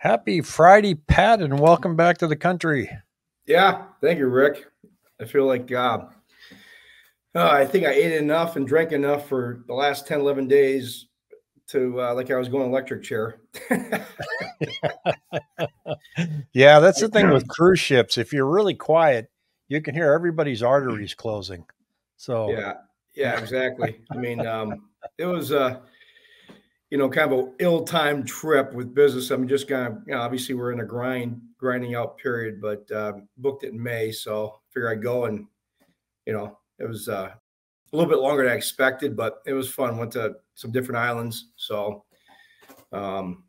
Happy Friday, Pat, and welcome back to the country. Yeah, thank you, Rick. I feel like uh, uh, I think I ate enough and drank enough for the last 10, 11 days to uh, like I was going electric chair. yeah, that's the thing with cruise ships. If you're really quiet, you can hear everybody's arteries closing. So yeah, yeah, exactly. I mean, um, it was uh, you know, kind of an ill-timed trip with business. I'm just kind of, you know, obviously we're in a grind, grinding out period, but uh, booked it in May, so figure I'd go and, you know, it was uh, a little bit longer than I expected, but it was fun. Went to some different islands. So, um,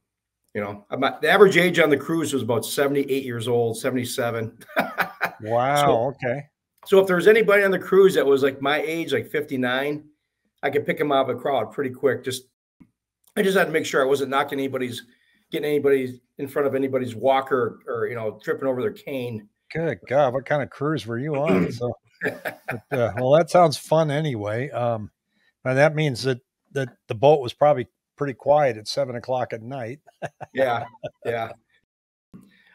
you know, about, the average age on the cruise was about 78 years old, 77. wow. so, okay. So if there was anybody on the cruise that was like my age, like 59, I could pick them out of a crowd pretty quick. Just, I just had to make sure I wasn't knocking anybody's, getting anybody in front of anybody's walker or, you know, tripping over their cane. Good God. What kind of cruise were you on? So, but, uh, well, that sounds fun anyway. Um, and that means that that the boat was probably pretty quiet at seven o'clock at night. yeah, yeah.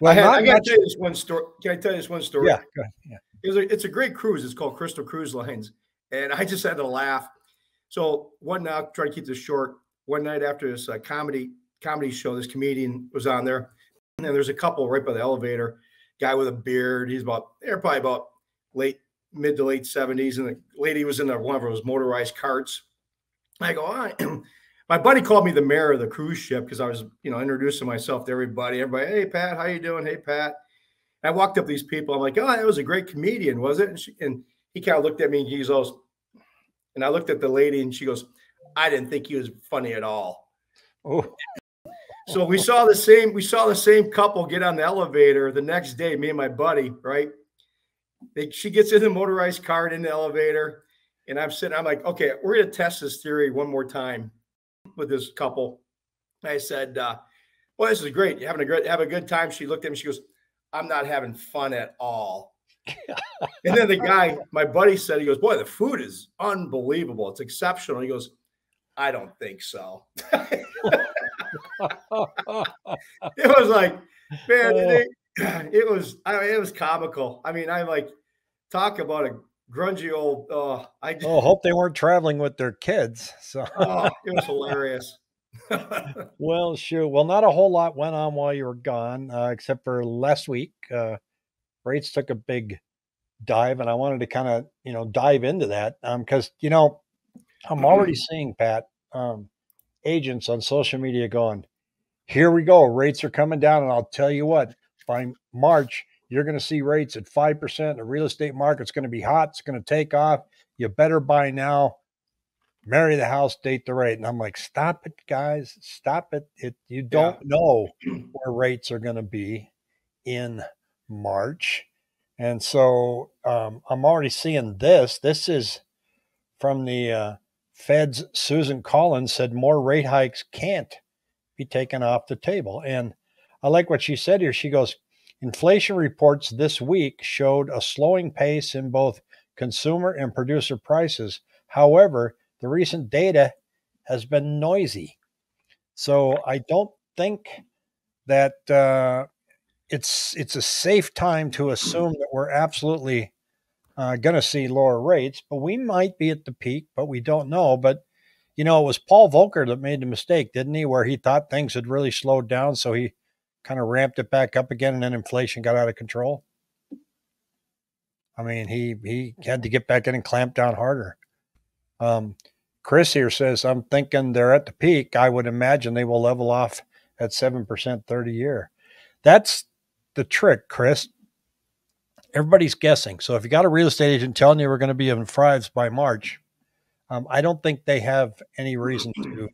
Well, I, had, I got to tell you this one story. Can I tell you this one story? Yeah, yeah. It's a, it's a great cruise. It's called Crystal Cruise Lines, and I just had to laugh. So one now try to keep this short. One night after this uh, comedy comedy show, this comedian was on there, and there's a couple right by the elevator. Guy with a beard. He's about they're probably about late mid to late 70s, and the lady was in a, one of those motorized carts. I go, right. My buddy called me the mayor of the cruise ship because I was, you know, introducing myself to everybody. Everybody, hey Pat, how you doing? Hey Pat. And I walked up these people. I'm like, oh, that was a great comedian, was it? And, she, and he kind of looked at me and he goes, and I looked at the lady and she goes, I didn't think he was funny at all. Oh. So we saw the same, we saw the same couple get on the elevator the next day, me and my buddy, right? They, she gets in the motorized cart in the elevator, and I'm sitting. I'm like, okay, we're gonna test this theory one more time with this couple. I said, uh, "Well, this is great. You're having a great, have a good time." She looked at me. She goes, "I'm not having fun at all." and then the guy, my buddy, said, "He goes, boy, the food is unbelievable. It's exceptional." He goes, "I don't think so." it was like, man, they, it was I mean, it was comical. I mean, I like talk about a grungy old. Uh, I oh, hope they weren't traveling with their kids. So oh, it was hilarious. well, sure. Well, not a whole lot went on while you were gone, uh, except for last week. Uh, rates took a big dive, and I wanted to kind of you know dive into that because um, you know I'm already seeing Pat um, agents on social media going, "Here we go, rates are coming down," and I'll tell you what by March, you're going to see rates at 5%. The real estate market's going to be hot. It's going to take off. You better buy now. Marry the house, date the rate. And I'm like, stop it, guys. Stop it. It you don't yeah. know where rates are going to be in March. And so um, I'm already seeing this. This is from the uh, Fed's Susan Collins said more rate hikes can't be taken off the table. And I like what she said here. She goes, Inflation reports this week showed a slowing pace in both consumer and producer prices. However, the recent data has been noisy. So I don't think that uh, it's it's a safe time to assume that we're absolutely uh, going to see lower rates, but we might be at the peak, but we don't know. But you know, it was Paul Volcker that made the mistake, didn't he? Where he thought things had really slowed down, so he kind of ramped it back up again, and then inflation got out of control. I mean, he he had to get back in and clamp down harder. Um, Chris here says, "I'm thinking they're at the peak. I would imagine they will level off at seven percent thirty year." That's the trick, Chris. Everybody's guessing. So if you got a real estate agent telling you we're going to be in fives by March, um, I don't think they have any reason to,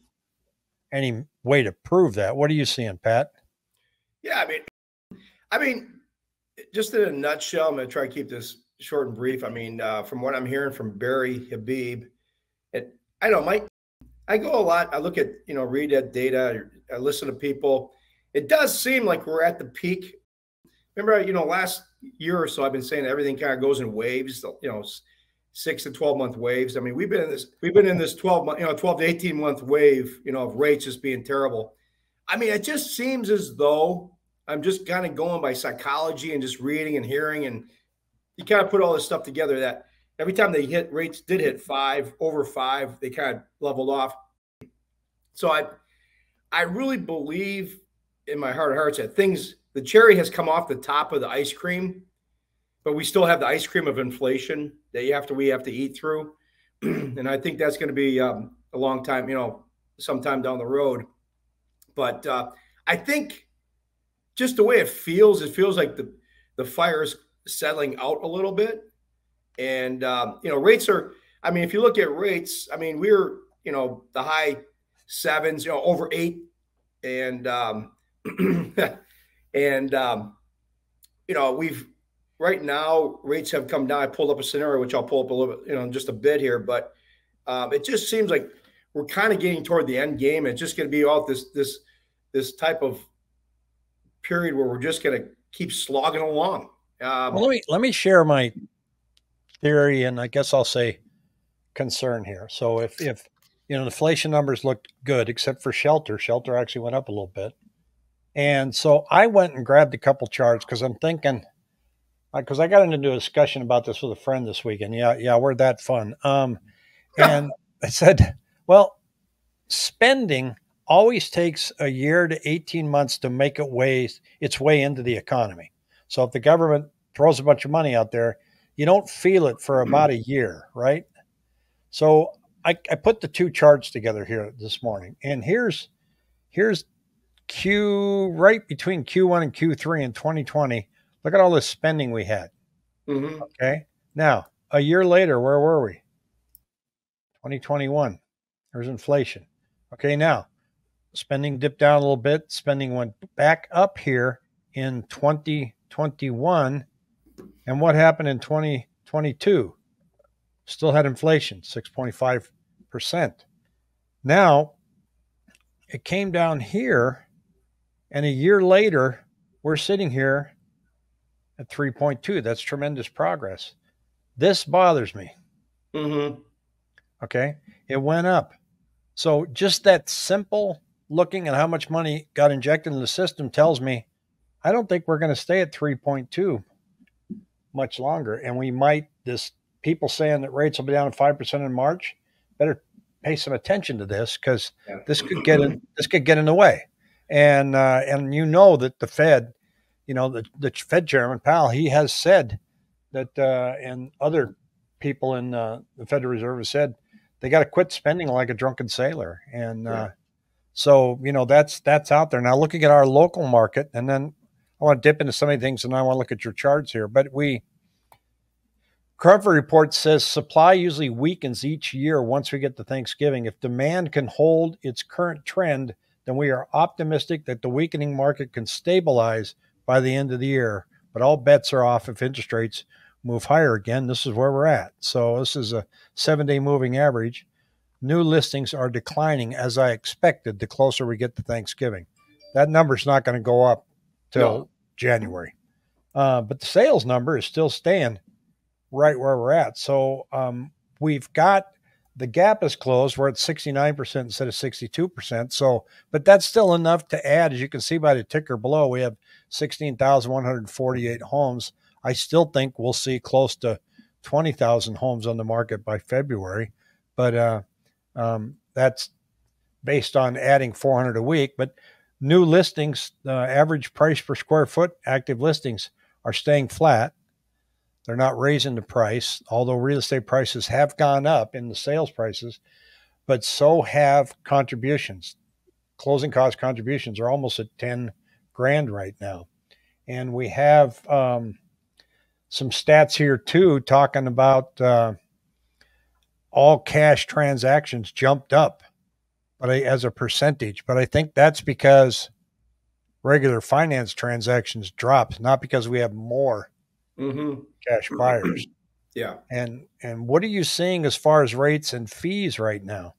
any way to prove that. What are you seeing, Pat? Yeah, I mean, I mean, just in a nutshell, I'm going to try to keep this short and brief. I mean, uh, from what I'm hearing from Barry Habib, it, I don't Mike. I go a lot. I look at, you know, read that data. I listen to people. It does seem like we're at the peak. Remember, you know, last year or so, I've been saying everything kind of goes in waves. You know, six to twelve month waves. I mean, we've been in this. We've been in this twelve month, you know, twelve to eighteen month wave. You know, of rates just being terrible. I mean, it just seems as though I'm just kind of going by psychology and just reading and hearing, and you kind of put all this stuff together that every time they hit rates did hit five over five, they kind of leveled off. So I, I really believe in my heart of hearts that things the cherry has come off the top of the ice cream, but we still have the ice cream of inflation that you have to we have to eat through, and I think that's going to be um, a long time, you know, sometime down the road. But uh, I think just the way it feels, it feels like the the fire is settling out a little bit, and um, you know, rates are. I mean, if you look at rates, I mean, we're you know the high sevens, you know, over eight, and um, and um, you know we've right now rates have come down. I pulled up a scenario which I'll pull up a little bit, you know, just a bit here, but um, it just seems like we're kind of getting toward the end game. It's just going to be all this this this type of period where we're just going to keep slogging along. Um, well, let me let me share my theory, and I guess I'll say concern here. So if if you know inflation numbers looked good, except for shelter, shelter actually went up a little bit, and so I went and grabbed a couple charts because I'm thinking because I got into a discussion about this with a friend this weekend. Yeah, yeah, we're that fun. Um, and I said, well, spending always takes a year to 18 months to make it way its way into the economy. So if the government throws a bunch of money out there, you don't feel it for about a year, right? So I, I put the two charts together here this morning, and here's here's Q right between Q1 and Q3 in 2020. Look at all the spending we had. Mm-hmm. Okay. Now, a year later, where were we? 2021. There's inflation. Okay, now spending dipped down a little bit. Spending went back up here in 2021. And what happened in 2022? Still had inflation, 6.5%. Now it came down here, and a year later, we're sitting here at 3.2. That's tremendous progress. This bothers me. Mm-hmm. Okay. It went up. So just that simple looking at how much money got injected in the system tells me I don't think we're going to stay at 3.2 much longer. And we might, this people saying that rates will be down 5% in March, better pay some attention to this because yeah. this could get in, this could get in the way. And, uh, and you know that the Fed, you know, the, the Fed chairman Powell, he has said that, uh, and other people in uh, the Federal Reserve have said they got to quit spending like a drunken sailor. And yeah. uh, so, you know, that's that's out there. Now, looking at our local market, and then I want to dip into so many things, and I want to look at your charts here. But we, Cromford report says supply usually weakens each year once we get to Thanksgiving. If demand can hold its current trend, then we are optimistic that the weakening market can stabilize by the end of the year. But all bets are off if interest rates move higher again. This is where we're at. So this is a seven day moving average. New listings are declining as I expected the closer we get to Thanksgiving. That number's not going to go up till no. January. Uh, but the sales number is still staying right where we're at. So um, we've got the gap is closed. We're at 69% instead of 62%. So, but that's still enough to add. As you can see by the ticker below, we have 16,148 homes. I still think we'll see close to 20,000 homes on the market by February, but uh, um, that's based on adding 400 a week. But new listings, uh, average price per square foot, active listings are staying flat. They're not raising the price, although real estate prices have gone up in the sales prices, but so have contributions. Closing cost contributions are almost at 10 grand right now. And we have um, some stats here too, talking about uh, all cash transactions jumped up, but I, as a percentage. But I think that's because regular finance transactions dropped, not because we have more mm-hmm. cash buyers. yeah. And and what are you seeing as far as rates and fees right now?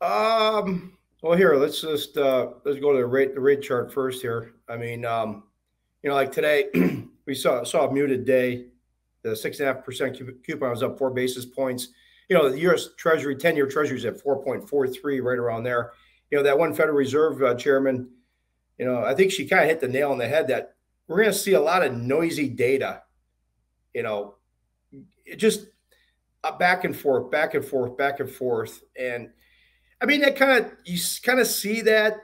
Um. Well, here let's just uh, let's go to the rate the rate chart first. Here, I mean, um, you know, like today. we saw saw a muted day. The six and a half percent coupon was up four basis points. You know, the U.S. Treasury, ten-year Treasury is at four point four three, right around there. you know, that one Federal Reserve uh, chairman, you know, I think she kind of hit the nail on the head that we're going to see a lot of noisy data, you know, it just uh, back and forth, back and forth, back and forth. And I mean, that kind of, you kind of see that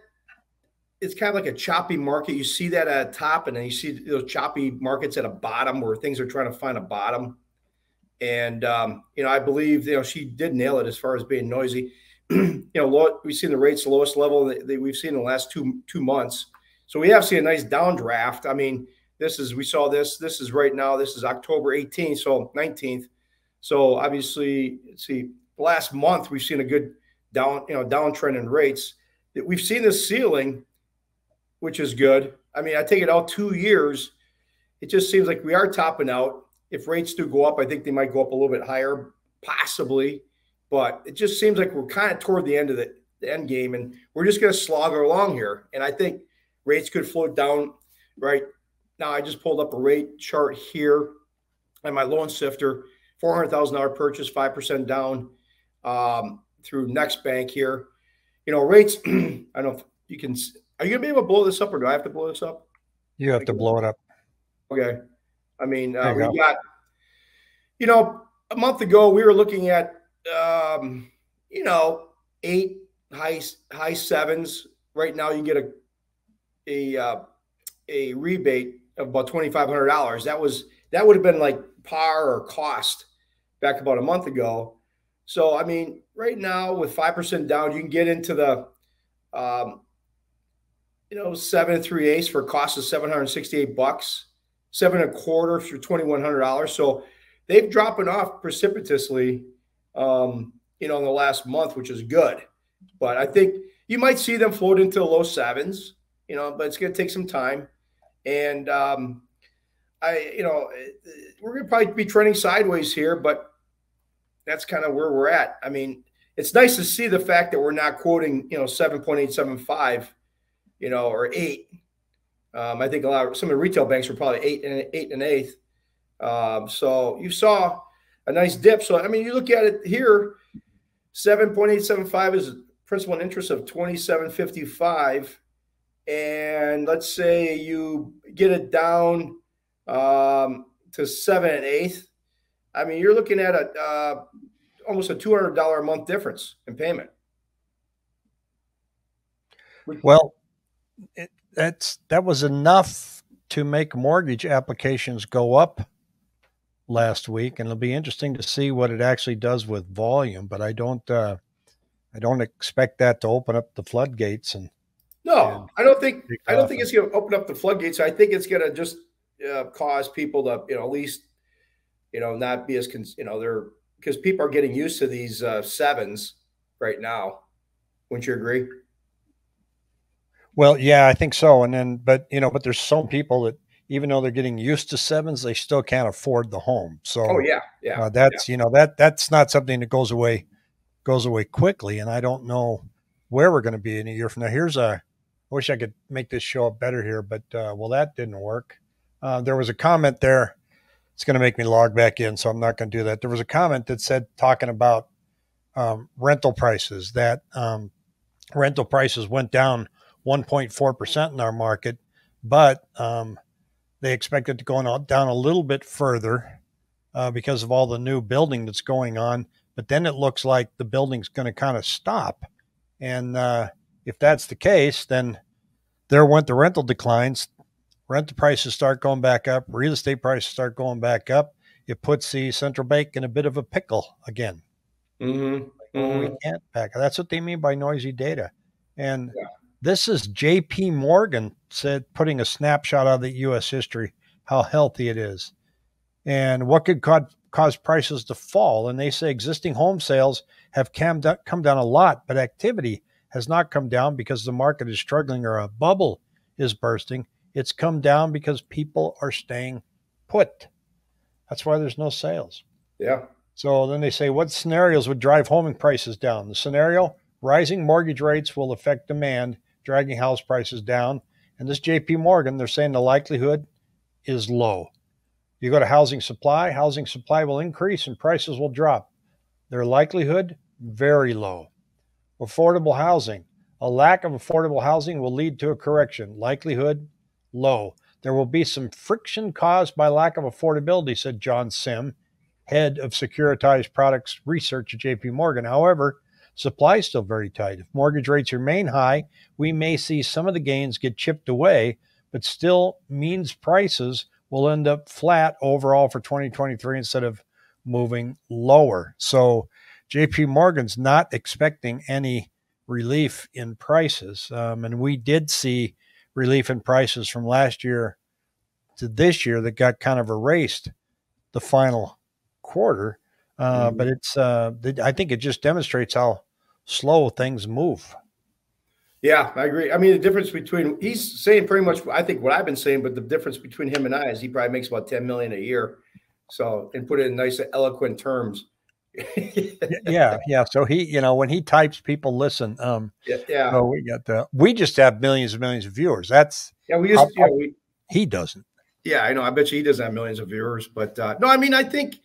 it's kind of like a choppy market. You see that at a top, and then you see those choppy markets at a bottom where things are trying to find a bottom. And um, you know, I believe you know she did nail it as far as being noisy. you know, low, we've seen the rates lowest level that, that we've seen in the last two two months. So we have seen a nice downdraft. I mean, this is we saw this. This is right now. This is October 18th, so 19th. So obviously, see, last month we've seen a good down, you know, downtrend in rates. We've seen this ceiling which is good. I mean, I take it out two years. It just seems like we are topping out. If rates do go up, I think they might go up a little bit higher, possibly. But it just seems like we're kind of toward the end of the, the end game, and we're just going to slog along here. And I think rates could float down right now. I just pulled up a rate chart here on my LoanSifter. Four hundred thousand dollar purchase, five percent down um, through NexBank here. You know, rates. I don't know if you can are you gonna be able to blow this up, or do I have to blow this up? You have to blow it up. Okay. I mean, uh, we go. got, you know, a month ago we were looking at, um, you know, eight high high sevens. Right now, you get a a uh, a rebate of about twenty five hundred dollars. That was that would have been like par or cost back about a month ago. So I mean, right now with five percent down, you can get into the um, you know, seven and three eighths for a cost of 768 bucks, seven and a quarter for $2,100. So they've dropping off precipitously, um, you know, in the last month, which is good. But I think you might see them float into the low sevens, you know, but it's going to take some time. And, um, I, you know, we're going to probably be trending sideways here, but that's kind of where we're at. I mean, it's nice to see the fact that we're not quoting, you know, 7.875 you know, or eight. Um, I think a lot of some of the retail banks were probably eight and eight and eighth. Um, so you saw a nice dip. So I mean, you look at it here, seven point eight seven five is principal and interest of twenty seven fifty five, and let's say you get it down um, to seven and eighth. I mean, you're looking at a uh, almost a two hundred dollar a month difference in payment. Well, it, that's that was enough to make mortgage applications go up last week, and it'll be interesting to see what it actually does with volume. But I don't, uh, I don't expect that to open up the floodgates. And no, I don't think I don't think it's going to open up the floodgates. I think it's going to just uh, cause people to, you know, at least, you know, not be as, cons- you know, they're because people are getting used to these uh, sevens right now. Wouldn't you agree? Well, yeah, I think so. And then, but you know, but there's some people that even though they're getting used to sevens, they still can't afford the home. So, oh yeah, yeah, uh, that's yeah. you know that that's not something that goes away goes away quickly. And I don't know where we're going to be in a year from now. Here's a. I wish I could make this show up better here, but uh, well, that didn't work. Uh, there was a comment there. It's going to make me log back in, so I'm not going to do that. There was a comment that said talking about um, rental prices that um, rental prices went down 1.4% in our market, but um, they expect it to go down a little bit further uh, because of all the new building that's going on. But then it looks like the building's going to kind of stop. And uh, if that's the case, then there went the rental declines. Rental prices start going back up. Real estate prices start going back up. It puts the central bank in a bit of a pickle again. Mm-hmm. Mm-hmm. we can't pack. That's what they mean by noisy data. And yeah. This is J.P. Morgan said, putting a snapshot of the U.S. history, how healthy it is, and what could cause prices to fall. And they say existing home sales have come down a lot, but activity has not come down because the market is struggling or a bubble is bursting. It's come down because people are staying put. That's why there's no sales. Yeah. So then they say, what scenarios would drive home prices down? The scenario rising mortgage rates will affect demand dragging house prices down. And this JP Morgan, they're saying the likelihood is low. You go to housing supply, housing supply will increase and prices will drop. Their likelihood, very low. Affordable housing, A lack of affordable housing will lead to a correction. Likelihood low. There will be some friction caused by lack of affordability, said John Sim, head of securitized products research at JP Morgan. However, supply is still very tight. If mortgage rates remain high, we may see some of the gains get chipped away, but still means prices will end up flat overall for 2023 instead of moving lower. So JP Morgan's not expecting any relief in prices. Um, and we did see relief in prices from last year to this year that got kind of erased the final quarter. Uh, mm-hmm. But it's, uh, I think it just demonstrates how slow things move. Yeah, I agree. I mean, the difference between he's saying pretty much, I think what I've been saying, but the difference between him and I is he probably makes about 10 million a year. So, and put it in nice, eloquent terms. yeah, yeah. So he, you know, when he types, people listen. Um, yeah, yeah. So we got the, we just have millions and millions of viewers. That's yeah. We just, yeah, we, he doesn't. Yeah, I know. I bet you he doesn't have millions of viewers, but uh, no, I mean, I think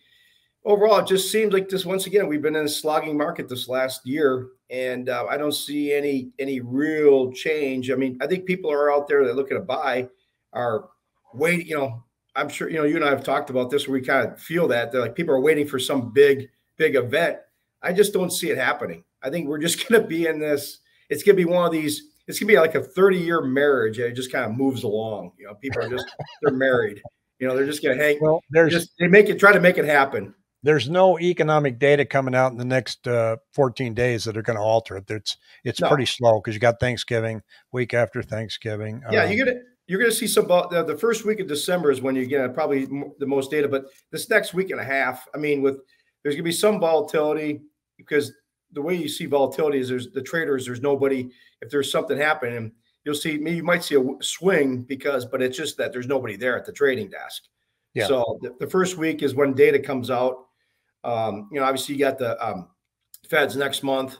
overall, it just seems like this. Once again, we've been in a slogging market this last year, and uh, I don't see any any real change. I mean, I think people are out there that looking to buy are waiting. You know, I'm sure you know you and I have talked about this. Where we kind of feel that they're like people are waiting for some big big event. I just don't see it happening. I think we're just going to be in this. It's going to be one of these. It's going to be like a 30 year marriage. It just kind of moves along. You know, people are just they're married. You know, they're just going to hang. Well, there's just they make it try to make it happen. There's no economic data coming out in the next uh, 14 days that are going to alter it. It's it's no. pretty slow because you got Thanksgiving week after Thanksgiving. Yeah, um, you're gonna you're going to see some uh, the first week of December is when you get probably the most data, but this next week and a half, I mean, with there's going to be some volatility because the way you see volatility is there's the traders, there's nobody. If there's something happening, you'll see, me, you might see a swing because, but it's just that there's nobody there at the trading desk. Yeah. So the, the first week is when data comes out. Um, you know, obviously you got the um, Feds next month,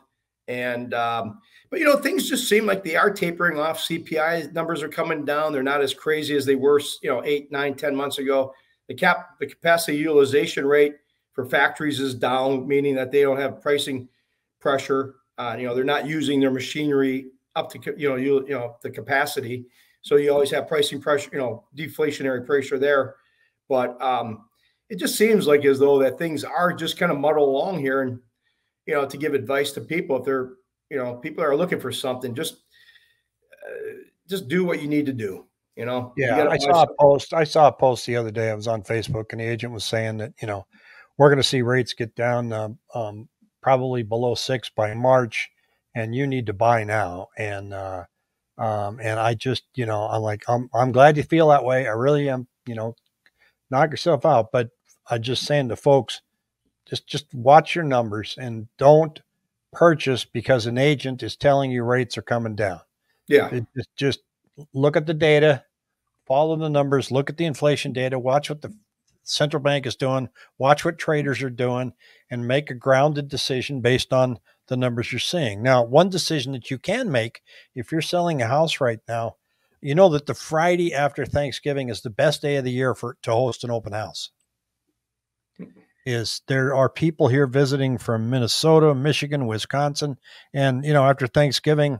and um, but you know things just seem like they are tapering off. CPI numbers are coming down; they're not as crazy as they were, you know, eight, nine, ten months ago. The cap, the capacity utilization rate for factories is down, meaning that they don't have pricing pressure. Uh, you know, they're not using their machinery up to you know you, you know the capacity. So you always have pricing pressure, you know, deflationary pressure there. But um, it just seems like as though that things are just kind of muddle along here. And you know, to give advice to people if they're you know people are looking for something, just uh, just do what you need to do. You know. Yeah, I saw a post. I saw a post the other day. I was on Facebook, and the agent was saying that you know we're going to see rates get down um, um, probably below six by March, and you need to buy now. And uh, um, and I just, you know, I'm like, I'm I'm glad you feel that way. I really am. You know, knock yourself out. But I'm just saying to folks, just just watch your numbers and don't purchase because an agent is telling you rates are coming down. Yeah, it, just look at the data, follow the numbers, look at the inflation data, watch what the central bank is doing, watch what traders are doing, and make a grounded decision based on the numbers you're seeing. Now, one decision that you can make if you're selling a house right now, you know that the Friday after Thanksgiving is the best day of the year for to host an open house. Is there are people here visiting from Minnesota, Michigan, Wisconsin, and you know after Thanksgiving,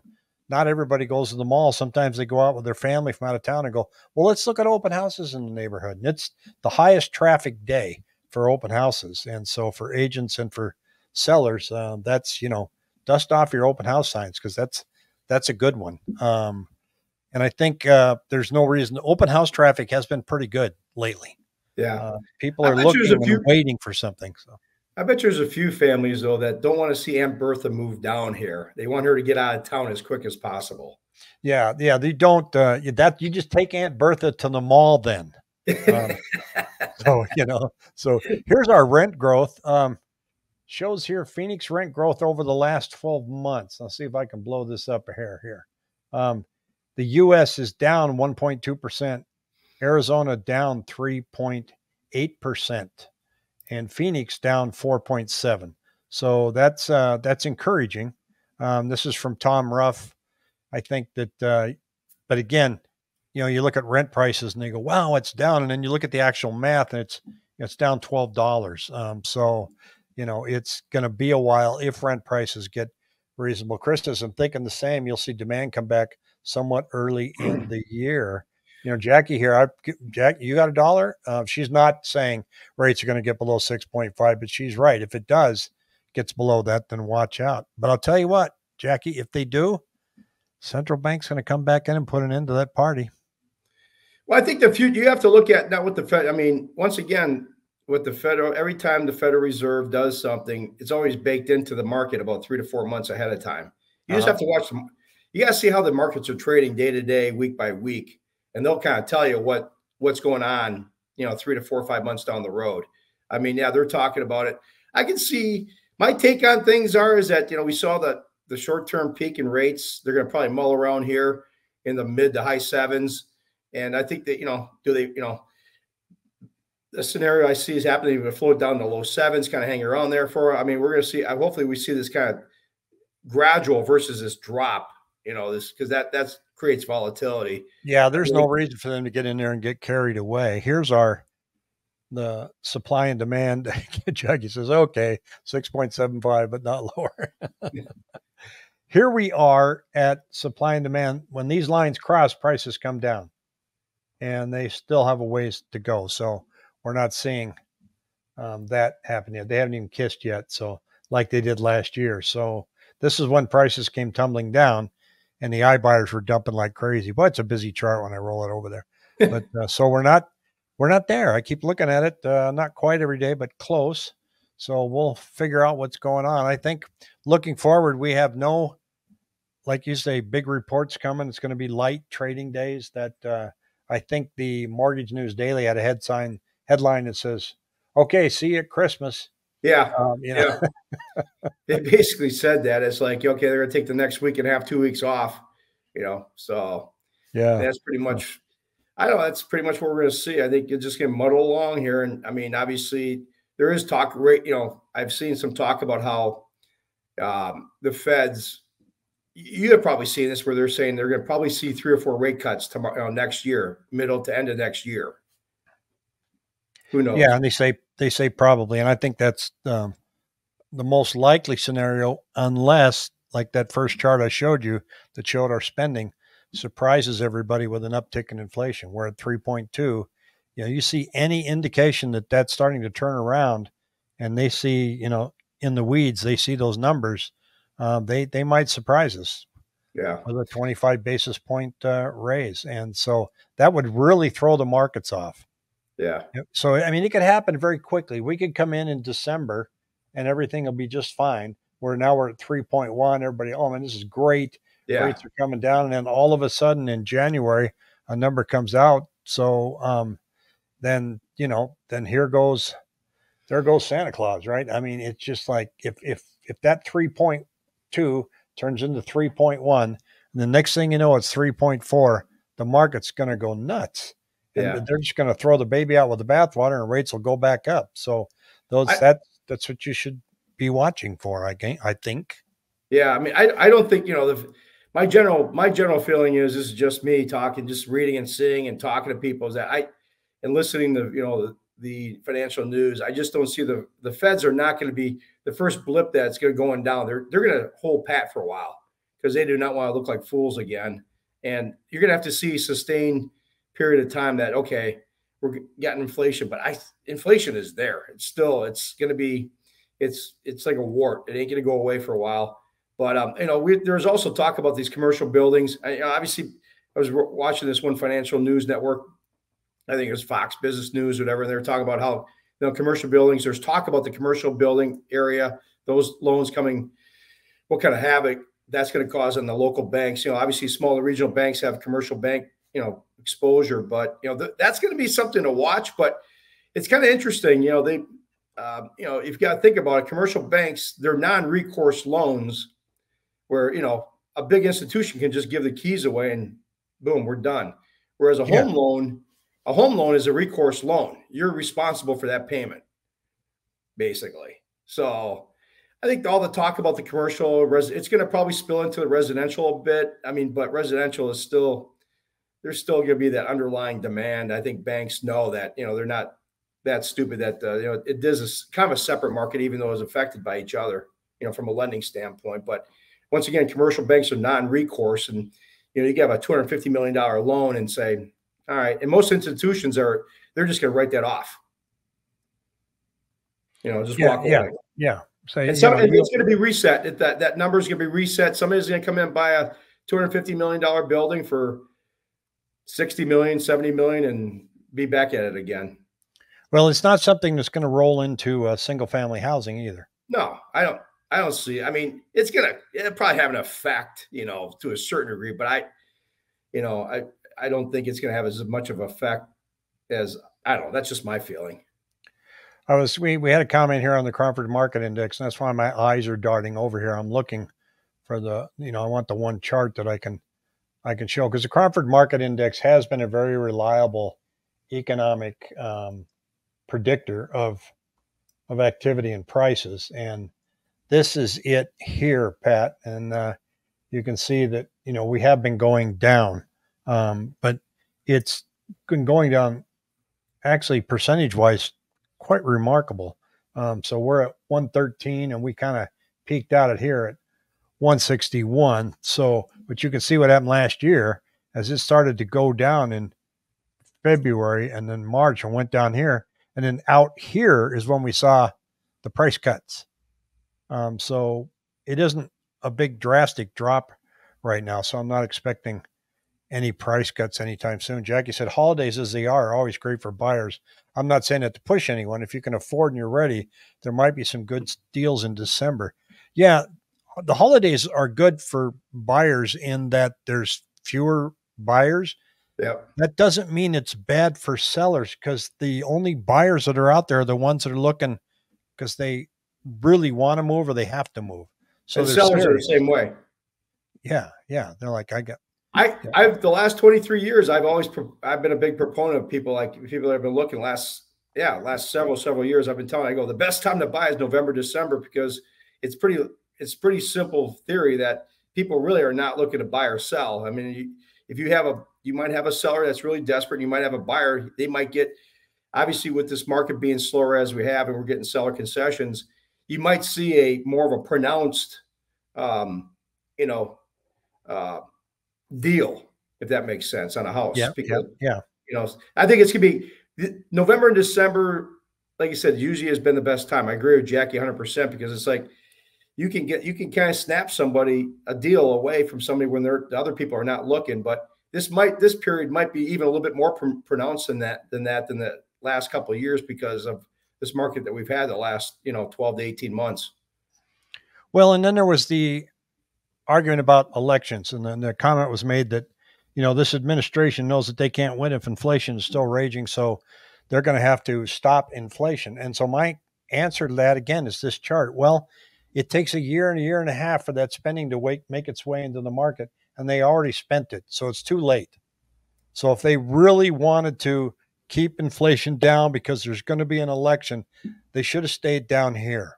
not everybody goes to the mall. Sometimes they go out with their family from out of town and go, well, let's look at open houses in the neighborhood. And it's the highest traffic day for open houses. And so for agents and for sellers, uh, that's, you know, dust off your open house signs because that's, that's a good one. Um, and I think uh, there's no reason open house traffic has been pretty good lately. Yeah. Uh, people are looking and waiting for something. So I bet there's a few families though that don't want to see Aunt Bertha move down here. They want her to get out of town as quick as possible. Yeah, yeah. They don't. Uh, that you just take Aunt Bertha to the mall then. Um, so you know. So here's our rent growth. Um, shows here Phoenix rent growth over the last 12 months. I'll see if I can blow this up a hair here. Um, the U.S. is down 1.2 percent. Arizona down 3.8 percent and Phoenix down 4.7. So that's uh, that's encouraging. Um, this is from Tom Ruff. I think that, uh, but again, you know, you look at rent prices and they go, "Wow, it's down," and then you look at the actual math and it's it's down twelve dollars. Um, so you know, it's going to be a while if rent prices get reasonable. Chris I'm thinking the same. You'll see demand come back somewhat early in the year. You know, Jackie here, I, Jack, you got a dollar? Uh, she's not saying rates are going to get below 6.5, but she's right. If it does, gets below that, then watch out. But I'll tell you what, Jackie, if they do, central bank's going to come back in and put an end to that party. Well, I think the future you have to look at not what the Fed. I mean, once again, with the federal, every time the Federal Reserve does something, it's always baked into the market about three to four months ahead of time. You uh-huh. just have to watch them. You got to see how the markets are trading day to day, week by week, and they'll kind of tell you what what's going on. You know, three to four or five months down the road. I mean, yeah, they're talking about it. I can see my take on things are is that you know we saw the the short term peak in rates. They're going to probably mull around here in the mid to high sevens, and I think that you know do they you know the scenario I see is happening to float down to low sevens, kind of hanging around there for. I mean, we're going to see. Hopefully, we see this kind of gradual versus this drop. You know, this because that that's creates volatility. Yeah, there's no reason for them to get in there and get carried away. Here's our the supply and demand. Jackie says, okay, six point seven five, but not lower. Here we are at supply and demand. When these lines cross, prices come down, and they still have a ways to go. So we're not seeing um, that happen yet. They haven't even kissed yet. So like they did last year. So this is when prices came tumbling down and the iBuyers were dumping like crazy. But it's a busy chart when I roll it over there. but uh, so we're not we're not there. I keep looking at it, uh, not quite every day, but close. So we'll figure out what's going on. I think looking forward, we have no, like you say, big reports coming. It's going to be light trading days. That uh, I think the Mortgage News Daily had a head sign headline that says, "Okay, see you at Christmas." Yeah, um, you know, yeah. it basically said that it's like, okay, they're gonna take the next week and have two weeks off, you know. So yeah, that's pretty much. I don't know. That's pretty much what we're gonna see. I think it's just gonna muddle along here, and I mean, obviously, there is talk. Right, you know, I've seen some talk about how um, the Feds. You have probably seen this where they're saying they're going to probably see three or four rate cuts tomorrow, you know, next year, middle to end of next year. Who knows? Yeah, and they say they say probably, and I think that's um, the most likely scenario, unless like that first chart I showed you that showed our spending surprises everybody with an uptick in inflation. We're at 3.2. You know, you see any indication that that's starting to turn around, and they see, you know, in the weeds, they see those numbers. Um, they they might surprise us. Yeah, with a 25 basis point uh, raise, and so that would really throw the markets off. Yeah. So, I mean, it could happen very quickly. We could come in in December and everything will be just fine. Where now we're at 3.1. Everybody, oh man, this is great. Yeah. Rates are coming down. And then all of a sudden in January, a number comes out. So, um, then, you know, then here goes, there goes Santa Claus, right? I mean, it's just like if, if, if that 3.2 turns into 3.1, and the next thing you know, it's 3.4, the market's going to go nuts yeah. they're just going to throw the baby out with the bathwater and rates will go back up. So those I, that that's what you should be watching for. I I think. Yeah, I mean, I I don't think you know the my general my general feeling is this is just me talking, just reading and seeing and talking to people. Is that I and listening to you know the, the financial news. I just don't see the the Feds are not going to be the first blip that's going going down. They're they're going to hold pat for a while because they do not want to look like fools again. And you're going to have to see sustained period of time that okay, we're getting inflation, but I inflation is there. It's still it's going to be it's it's like a wart. It ain't going to go away for a while. But um, you know, we, there's also talk about these commercial buildings. I, obviously, I was watching this one financial news network. I think it was Fox Business News, whatever. And they were talking about how you know commercial buildings. There's talk about the commercial building area, those loans coming, what kind of havoc that's going to cause on the local banks. You know, obviously, smaller regional banks have commercial bank you know exposure. But you know th- that's going to be something to watch. But it's kind of interesting. You know they, uh, you know, if you got to think about it, commercial banks they're non-recourse loans, where you know a big institution can just give the keys away and boom, we're done. Whereas a home loan, a home loan is a recourse loan. You're responsible for that payment, basically. So I think all the talk about the commercial, res- it's going to probably spill into the residential a bit. I mean, but residential is still there's still going to be that underlying demand. I think banks know that, you know, they're not that stupid that, uh, you know, it is a, kind of a separate market, even though it's affected by each other, you know, from a lending standpoint. But once again, commercial banks are non-recourse, and you know you have a two hundred fifty million dollar loan and say, all right, and most institutions are they're just going to write that off. You know, just yeah, walk yeah, away. Yeah. So and some, know, it's going to be reset. That that number is going to be reset. Somebody's going to come in and buy a two hundred fifty million dollar building for 60 million, 70 million, and be back at it again. Well, it's not something that's going to roll into a single family housing either. No, I don't. I don't see. I mean, it's gonna it'll probably have an effect, you know, to a certain degree, but I, you know, I I don't think it's gonna have as much of an effect as I don't know. That's just my feeling. I was we we had a comment here on the Cromford Market Index, and that's why my eyes are darting over here. I'm looking for the you know I want the one chart that I can I can show because the Cromford Market Index has been a very reliable economic um, predictor of of activity and prices, and this is it here, Pat. And uh, you can see that you know we have been going down, um, but it's been going down actually percentage wise quite remarkable. Um, so we're at 113, and we kind of peaked out at here at 161. So but you can see what happened last year as it started to go down in February and then March and went down here. And then out here is when we saw the price cuts. Um, so it isn't a big drastic drop right now. So I'm not expecting any price cuts anytime soon. Jackie said holidays as they are, are always great for buyers. I'm not saying that to push anyone. If you can afford and you're ready, there might be some good deals in December. Yeah, the holidays are good for buyers in that there's fewer buyers. Yeah. That doesn't mean it's bad for sellers because the only buyers that are out there are the ones that are looking because they really want to move or they have to move. So sellers are the same way. Yeah, yeah. They're like, I got. I, yeah. I've the last 23 years, I've always, I've been a big proponent of people like people that have been looking last, yeah, last several, several years. I've been telling, I go, the best time to buy is November, December, because it's pretty, it's pretty simple theory that people really are not looking to buy or sell. I mean, you, if you have a, you might have a seller that's really desperate. you might have a buyer. They might get, obviously, with this market being slower as we have, and we're getting seller concessions, you might see a more of a pronounced, um, you know, uh, deal if that makes sense on a house. Yeah, because, yeah, yeah. You know, I think it's gonna be November and December. Like you said, usually has been the best time. I agree with Jackie 100 percent because it's like you can get you can kind of snap somebody a deal away from somebody when they're the other people are not looking. But this might this period might be even a little bit more pr- pronounced than that than that than the last couple of years because of this market that we've had the last you know 12 to 18 months. Well, and then there was the arguing about elections, and then the comment was made that you know this administration knows that they can't win if inflation is still raging, so they're going to have to stop inflation. And so my answer to that again is this chart. Well, it takes a year and a year and a half for that spending to wake, make its way into the market, and they already spent it. So it's too late. So if they really wanted to keep inflation down because there's going to be an election, they should have stayed down here.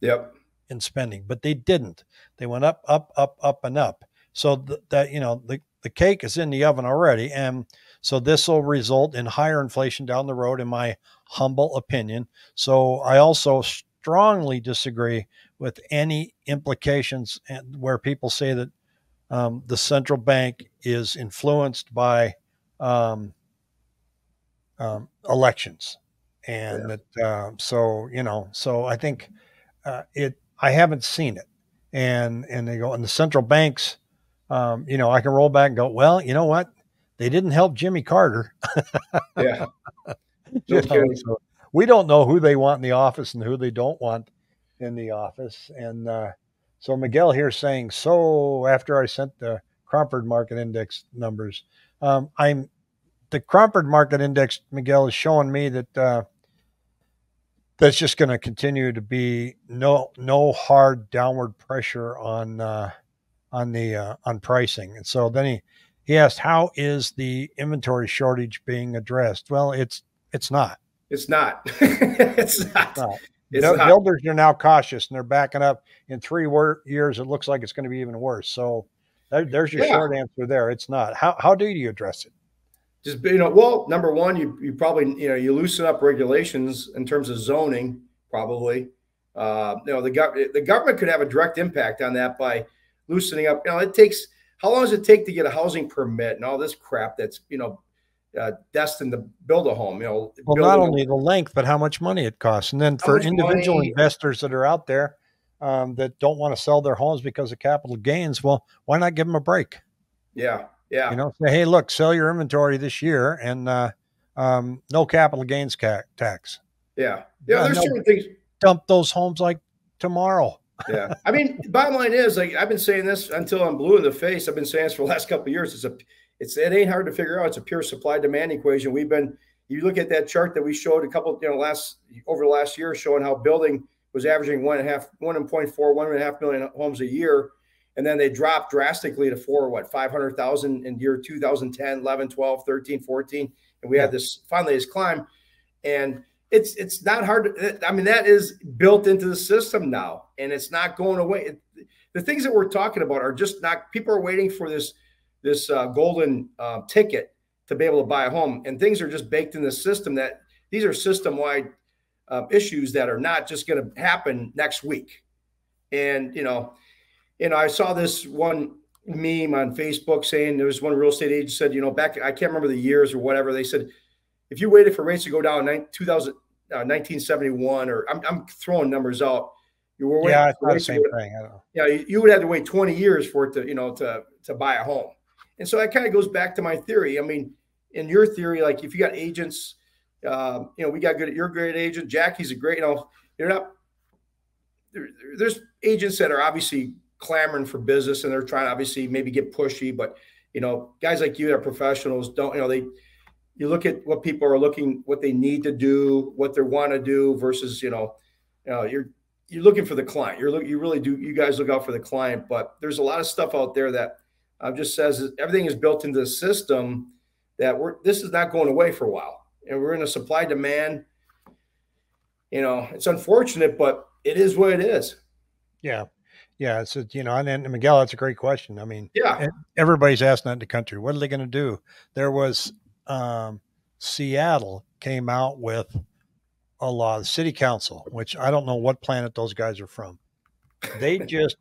Yep. In spending, but they didn't. They went up, up, up, up, and up. So th- that you know the the cake is in the oven already, and so this will result in higher inflation down the road, in my humble opinion. So I also strongly disagree with any implications where people say that um, the central bank is influenced by um, um, elections, and yeah. that uh, so you know so I think uh, it I haven't seen it, and and they go and the central banks, um, you know I can roll back and go well you know what they didn't help Jimmy Carter, yeah. so we don't know who they want in the office and who they don't want in the office. And uh, so Miguel here saying, so after I sent the Cromford Market Index numbers, um, I'm the Cromford Market Index, Miguel, is showing me that uh, that's just going to continue to be no no hard downward pressure on uh, on the uh, on pricing. And so then he he asked, how is the inventory shortage being addressed? Well, it's it's not. It's not. it's not. It's not. Builders are now cautious and they're backing up. In three wor- years, it looks like it's going to be even worse. So there, there's your yeah. short answer there. It's not. How how do you address it? Just you know, well, number one, you you probably you know you loosen up regulations in terms of zoning. Probably, uh, you know, the government the government could have a direct impact on that by loosening up. You know, it takes how long does it take to get a housing permit and all this crap that's you know uh, destined to build a home. You know, well, not only the length, but how much money it costs. And then for individual money, investors that are out there um, that don't want to sell their homes because of capital gains, well, why not give them a break? Yeah, yeah. You know, say, hey, look, sell your inventory this year and uh, um, no capital gains ca- tax. Yeah, yeah. There's certain things. Dump those homes like tomorrow. yeah, I mean, bottom line is like I've been saying this until I'm blue in the face. I've been saying this for the last couple of years. It's a it's it ain't hard to figure out. It's a pure supply demand equation. We've been you look at that chart that we showed a couple you know last over the last year showing how building was averaging one and a half, one and point four, one and a half million homes a year. And then they dropped drastically to four, what, 500,000 in year 2010, 11, 12, 13, 14. And we yeah. had this finally this climb. And it's it's not hard to, I mean, that is built into the system now and it's not going away. It, the things that we're talking about are just not, people are waiting for this this uh, golden uh, ticket to be able to buy a home. And things are just baked in the system that these are system wide uh, issues that are not just going to happen next week. And, you know, you know, I saw this one meme on Facebook saying there was one real estate agent said, you know, back, I can't remember the years or whatever. They said, if you waited for rates to go down in 2000, uh, 1971, or I'm, I'm throwing numbers out, you were waiting yeah, it's the same thing. Yeah, you, you would have to wait 20 years for it to, you know, to to buy a home. And so that kind of goes back to my theory. I mean, in your theory, like if you got agents, um, you know, we got good. You're a great agent. Jackie's a great. You know, you're not. There, there's agents that are obviously clamoring for business and they're trying to obviously maybe get pushy, but you know, guys like you that are professionals don't. You know, they. You look at what people are looking, what they need to do, what they want to do, versus you know, you know, you're you're looking for the client. You're look, you really do. You guys look out for the client, but there's a lot of stuff out there that uh, just says everything is built into the system that we're this is not going away for a while, and we're in a supply demand. You know, it's unfortunate, but it is what it is. Yeah, yeah. It's a, you know, and, and Miguel, that's a great question. I mean, yeah, everybody's asking that in the country. What are they going to do? There was um, Seattle came out with a law, the city council, which I don't know what planet those guys are from. They just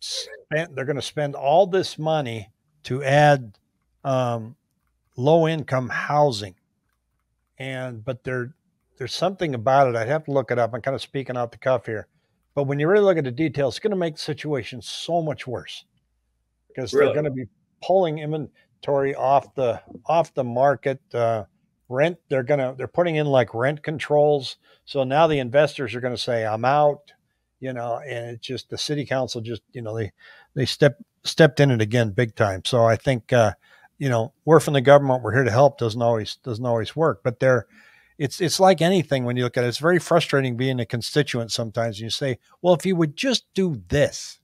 spent, they're going to spend all this money to add um, low income housing. And, but there, there's something about it. I'd have to look it up. I'm kind of speaking out the cuff here. But when you really look at the details, it's going to make the situation so much worse because really? they're going to be pulling inventory off the off the market. Uh, rent they're going to they're putting in like rent controls. So now the investors are going to say, "I'm out," you know, and it's just the city council just you know they they step stepped in it again big time. So I think uh, you know we're from the government, we're here to help doesn't always doesn't always work, but they're it's it's like anything when you look at it. It's very frustrating being a constituent sometimes. And you say, well, if you would just do this,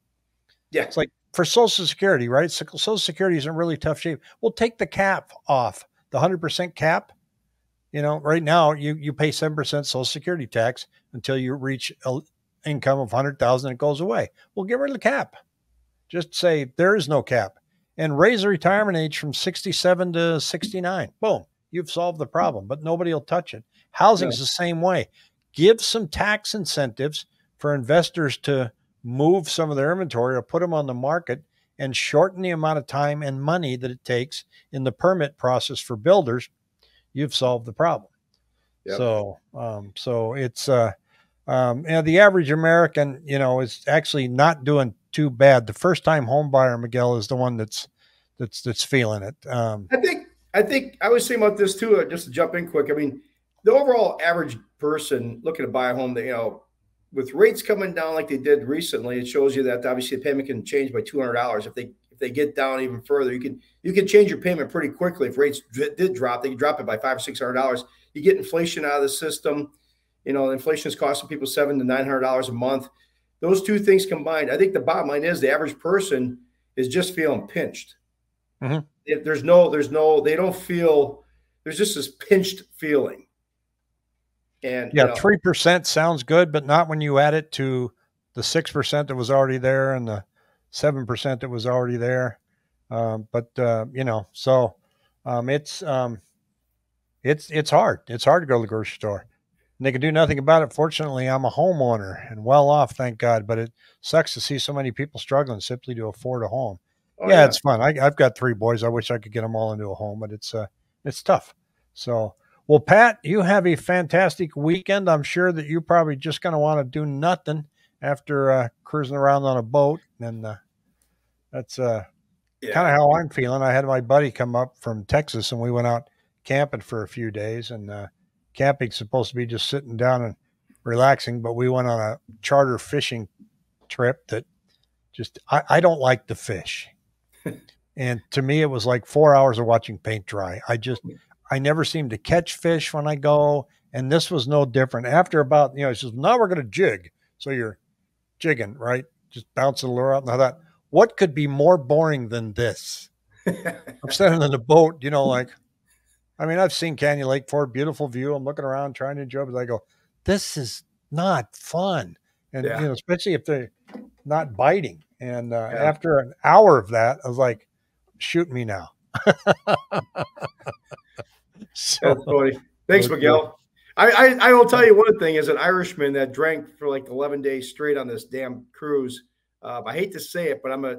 yeah, it's like for Social Security, right? Social Security is in really tough shape. We'll take the cap off the hundred percent cap. You know, right now you you pay seven percent Social Security tax until you reach a income of hundred thousand. It goes away. Well, get rid of the cap. Just say there is no cap and raise the retirement age from 67 to 69. Boom, you've solved the problem, but nobody will touch it. Housing is yeah. the same way. Give some tax incentives for investors to move some of their inventory or put them on the market and shorten the amount of time and money that it takes in the permit process for builders. You've solved the problem. Yep. So, um, so it's, uh, um, you know, the average American, you know, is actually not doing too bad. The first time home buyer, Miguel, is the one that's that's that's feeling it. Um, I think I think I was saying about this too. Uh, just to jump in quick, I mean, the overall average person looking to buy a home, that you know, with rates coming down like they did recently, it shows you that obviously the payment can change by two hundred dollars if they if they get down even further. You can you can change your payment pretty quickly if rates did drop. They can drop it by five or six hundred dollars. You get inflation out of the system. You know, inflation is costing people seven to nine hundred dollars a month those two things combined, I think the bottom line is the average person is just feeling pinched. Mm-hmm. If there's no, there's no, they don't feel. There's just this pinched feeling. And yeah, three you know, percent sounds good, but not when you add it to the six percent that was already there and the seven percent that was already there. Um, but uh, you know, so um, it's um, it's it's hard. It's hard to go to the grocery store. They can do nothing about it. Fortunately, I'm a homeowner and well off, thank God. But it sucks to see so many people struggling simply to afford a home. Oh, yeah, yeah, it's fun. I, have got three boys. I wish I could get them all into a home, but it's uh, it's tough. So, well, Pat, you have a fantastic weekend. I'm sure that you're probably just going to want to do nothing after uh, cruising around on a boat, and uh, that's uh, yeah. kind of how I'm feeling. I had my buddy come up from Texas, and we went out camping for a few days, and uh, camping's supposed to be just sitting down and relaxing, but we went on a charter fishing trip that just I, I don't like the fish. and to me it was like four hours of watching paint dry. I just I never seem to catch fish when I go. And this was no different. After about, you know, he says, now we're gonna jig. So you're jigging, right? Just bouncing the lure out. And I thought, what could be more boring than this? I'm standing in the boat, you know, like I mean, I've seen Canyon Lake Ford, beautiful view. I'm looking around trying to enjoy it. But I go, this is not fun. And, yeah. you know, especially if they're not biting. And uh, yeah. after an hour of that, I was like, shoot me now. so, That's funny. Thanks, Miguel. I, I, I will tell you one thing as an Irishman that drank for like 11 days straight on this damn cruise. Uh, I hate to say it, but I'm a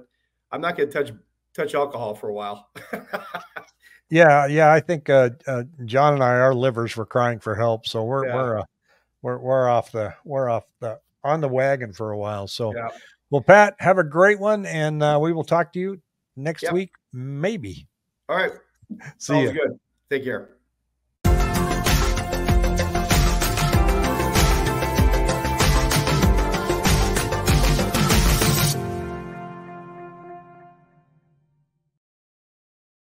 I'm not going to touch touch alcohol for a while. Yeah, yeah. I think uh, uh, John and I, our livers were crying for help, so we're yeah. we're uh, we're we're off the we're off the on the wagon for a while. So, yeah. well, Pat, have a great one, and uh, we will talk to you next yep. week, maybe. All right. See you. good. Take care.